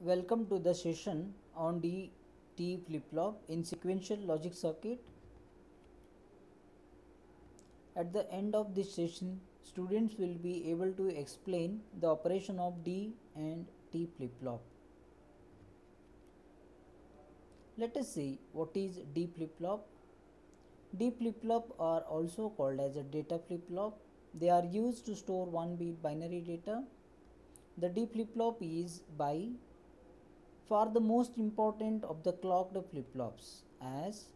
Welcome to the session on DT flip-flop in sequential logic circuit. At the end of this session, students will be able to explain the operation of D and T flip-flop. Let us see what is D flip-flop. D flip-flop are also called as a data flip-flop. They are used to store one bit binary data. The D flip-flop is by far the most important of the clocked flip-flops as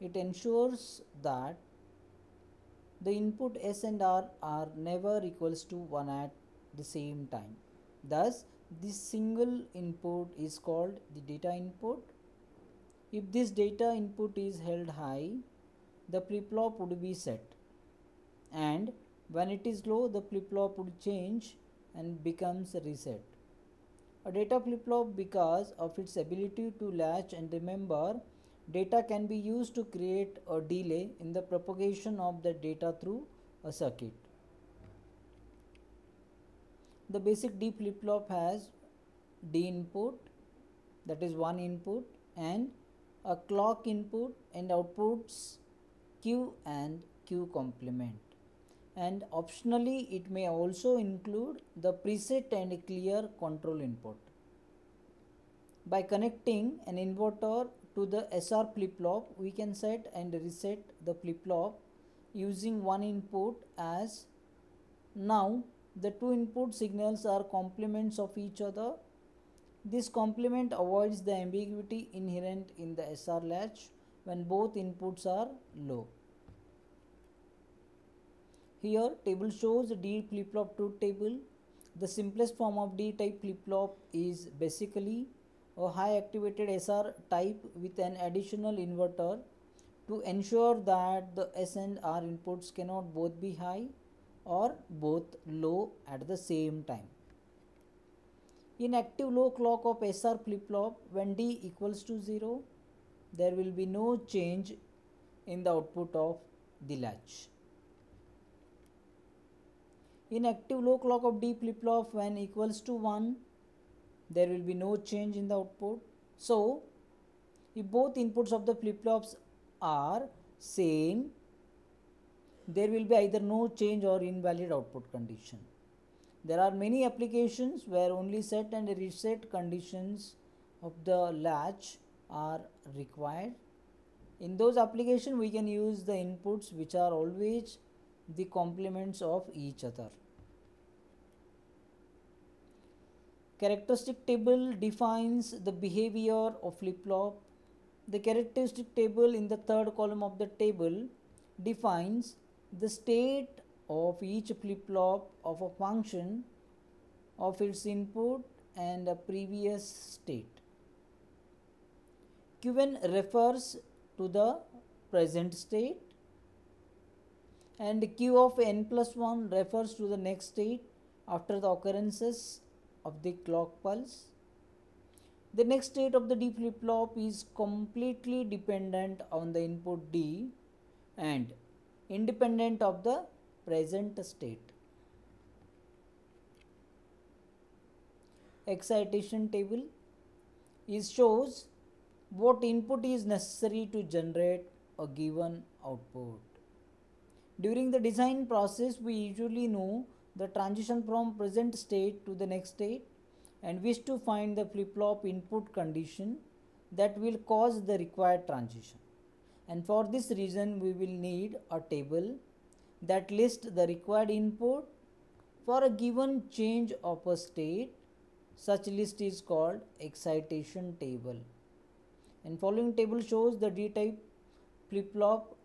it ensures that the input S and R are never equals to 1 at the same time. Thus, this single input is called the data input. If this data input is held high, the flip-flop would be set and when it is low, the flip-flop would change and becomes reset. A data flip-flop because of its ability to latch and remember data can be used to create a delay in the propagation of the data through a circuit. The basic D flip-flop has D input that is one input and a clock input and outputs Q and Q complement and optionally it may also include the preset and clear control input. By connecting an inverter to the SR flip-flop, we can set and reset the flip-flop using one input as now the two input signals are complements of each other. This complement avoids the ambiguity inherent in the SR latch when both inputs are low. Here table shows D flip-flop truth table. The simplest form of D type flip-flop is basically a high activated SR type with an additional inverter to ensure that the S and R inputs cannot both be high or both low at the same time. In active low clock of SR flip-flop when D equals to 0 there will be no change in the output of the latch. In active low clock of D flip-flop when equals to 1 there will be no change in the output. So if both inputs of the flip-flops are same there will be either no change or invalid output condition. There are many applications where only set and reset conditions of the latch are required. In those applications we can use the inputs which are always the complements of each other. Characteristic table defines the behavior of flip-flop. The characteristic table in the third column of the table defines the state of each flip-flop of a function of its input and a previous state. Qn refers to the present state and q of n plus 1 refers to the next state after the occurrences of the clock pulse. The next state of the D flip flop is completely dependent on the input D and independent of the present state. Excitation table is shows what input is necessary to generate a given output. During the design process, we usually know the transition from present state to the next state and wish to find the flip-flop input condition that will cause the required transition. And for this reason, we will need a table that lists the required input for a given change of a state. Such list is called excitation table. And following table shows the D-type flip-flop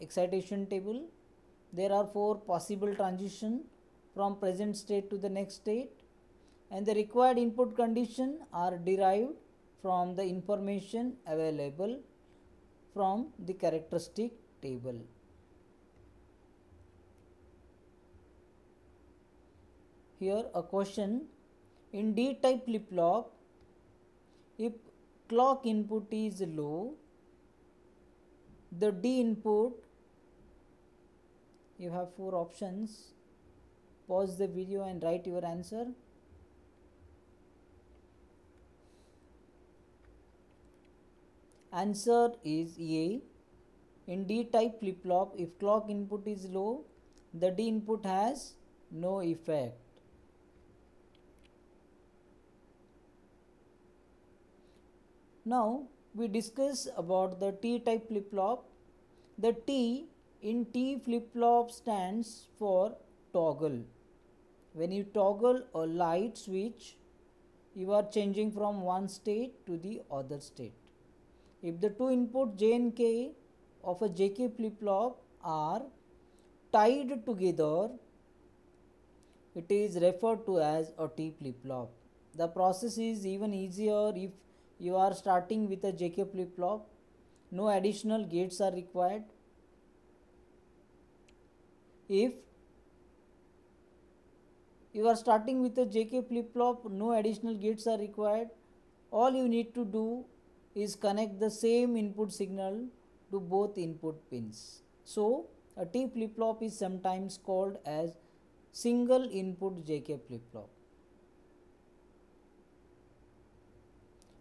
excitation table there are four possible transition from present state to the next state and the required input condition are derived from the information available from the characteristic table. Here a question in D type flip flop if clock input is low the D input you have four options pause the video and write your answer Answer is A. In D type flip flop, if clock input is low, the D input has no effect. Now we discuss about the T type flip flop. The T in T flip flop stands for toggle. When you toggle a light switch, you are changing from one state to the other state. If the two input J and K of a JK flip flop are tied together, it is referred to as a T flip flop. The process is even easier if you are starting with a JK flip flop. No additional gates are required. If you are starting with a JK flip flop, no additional gates are required. All you need to do is connect the same input signal to both input pins. So, a T flip flop is sometimes called as single input JK flip flop.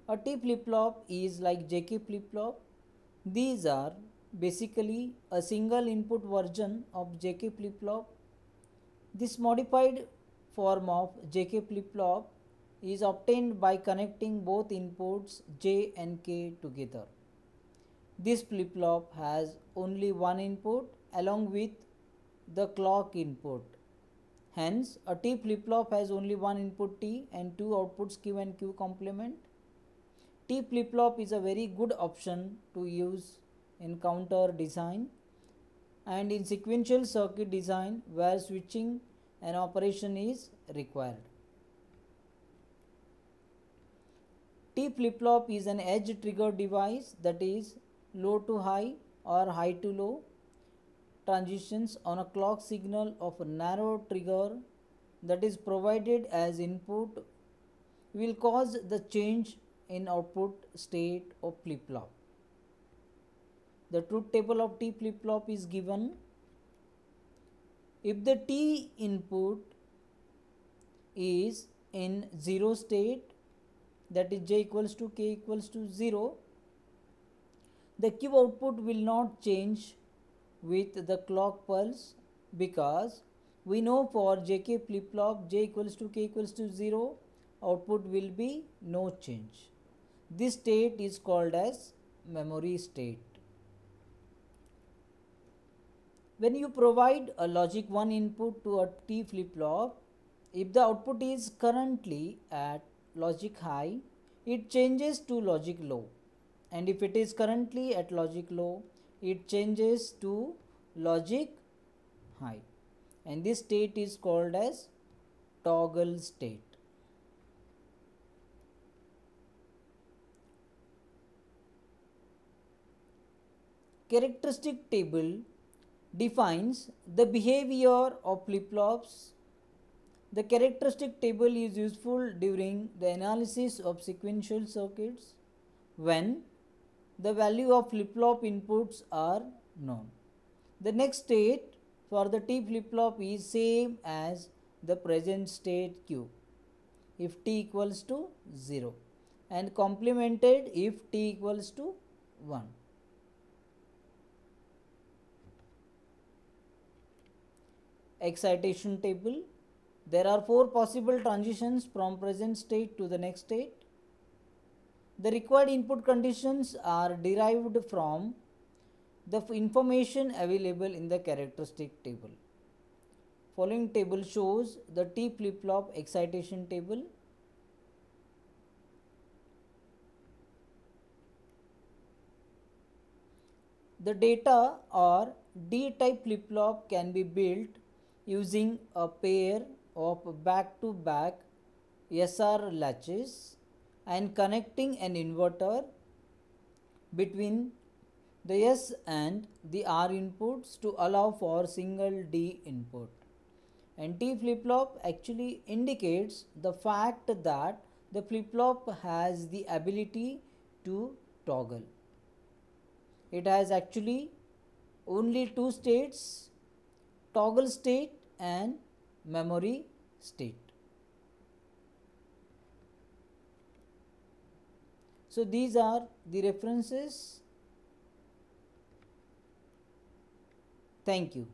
A T flip flop is like JK flip flop. These are basically a single input version of JK flip flop. This modified form of JK flip flop is obtained by connecting both inputs J and K together. This flip flop has only one input along with the clock input. Hence, a T flip flop has only one input T and two outputs Q and Q complement. T flip flop is a very good option to use in counter design and in sequential circuit design where switching an operation is required. T flip flop is an edge trigger device that is low to high or high to low transitions on a clock signal of a narrow trigger that is provided as input will cause the change in output state of flip flop. The truth table of T flip flop is given. If the T input is in 0 state that is j equals to k equals to 0 the Q output will not change with the clock pulse because we know for JK flip flop j equals to k equals to 0 output will be no change. This state is called as memory state. When you provide a logic 1 input to a T flip flop, if the output is currently at logic high, it changes to logic low. And if it is currently at logic low, it changes to logic high. And this state is called as toggle state. Characteristic table defines the behavior of flip-flops. The characteristic table is useful during the analysis of sequential circuits when the value of flip-flop inputs are known. The next state for the T flip-flop is same as the present state Q if T equals to 0 and complemented if T equals to 1. Excitation table. There are four possible transitions from present state to the next state. The required input conditions are derived from the information available in the characteristic table. Following table shows the T flip-flop excitation table. The data or D-type flip-flop can be built using a pair of back-to-back SR latches and connecting an inverter between the S and the R inputs to allow for single D input. And T flip-flop actually indicates the fact that the flip-flop has the ability to toggle. It has actually only two states toggle state and memory state. So these are the references. Thank you.